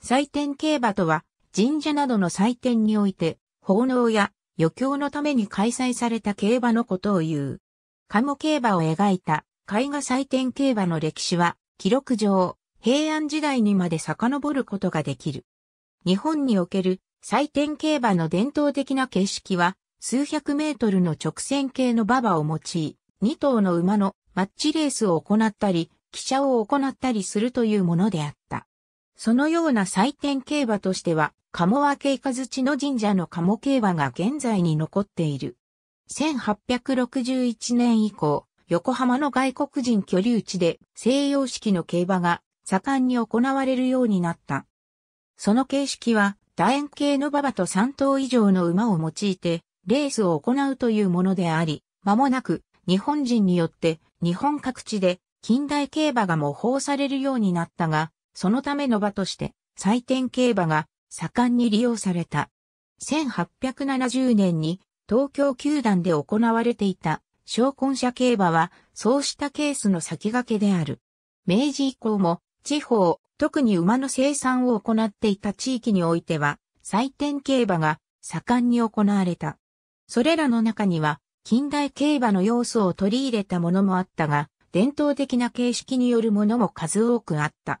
祭典競馬とは、神社などの祭典において、奉納や余興のために開催された競馬のことを言う。鴨競馬を描いた絵画祭典競馬の歴史は、記録上、平安時代にまで遡ることができる。日本における祭典競馬の伝統的な形式は、数百メートルの直線形の馬場を用い、2頭の馬のマッチレースを行ったり、汽車を行ったりするというものであった。そのような祭典競馬としては、鴨和慶和地の神社の鴨競馬が現在に残っている。1861年以降、横浜の外国人居留地で西洋式の競馬が盛んに行われるようになった。その形式は楕円形の馬場と3頭以上の馬を用いてレースを行うというものであり、間もなく日本人によって日本各地で近代競馬が模倣されるようになったが、そのための場として祭典競馬が盛んに利用された。1870年に東京球団で行われていた小根社競馬はそうしたケースの先駆けである。明治以降も地方、特に馬の生産を行っていた地域においては祭典競馬が盛んに行われた。それらの中には近代競馬の要素を取り入れたものもあったが、伝統的な形式によるものも数多くあった。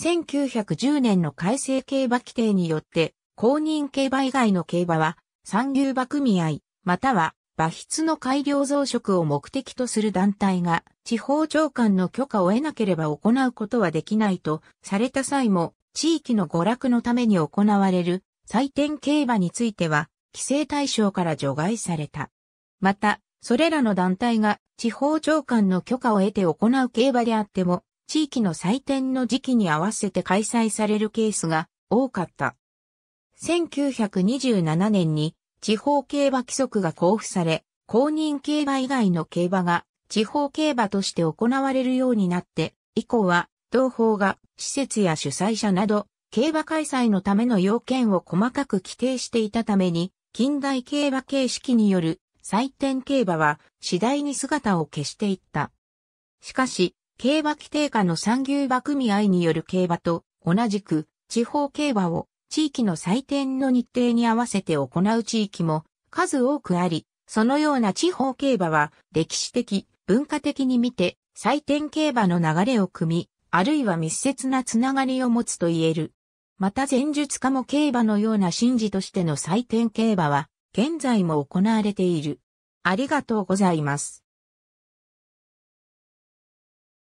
1910年の改正競馬規定によって、公認競馬以外の競馬は、産牛馬組合、または馬筆の改良増殖を目的とする団体が地方長官の許可を得なければ行うことはできないとされた際も地域の娯楽のために行われる祭典競馬については規制対象から除外された。また、それらの団体が地方長官の許可を得て行う競馬であっても、地域の祭典の時期に合わせて開催されるケースが多かった。1927年に地方競馬規則が交付され、公認競馬以外の競馬が地方競馬として行われるようになって、以降は同法が施設や主催者など競馬開催のための要件を細かく規定していたために、近代競馬形式による祭典競馬は次第に姿を消していった。しかし、競馬規定下の産牛馬組合による競馬と同じく地方競馬を地域の祭典の日程に合わせて行う地域も数多くあり、そのような地方競馬は歴史的、文化的に見て祭典競馬の流れを組み、あるいは密接なつながりを持つと言える。また前述家も競馬のような神事としての祭典競馬は現在も行われている。ありがとうございます。